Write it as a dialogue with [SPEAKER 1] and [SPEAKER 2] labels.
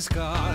[SPEAKER 1] scar.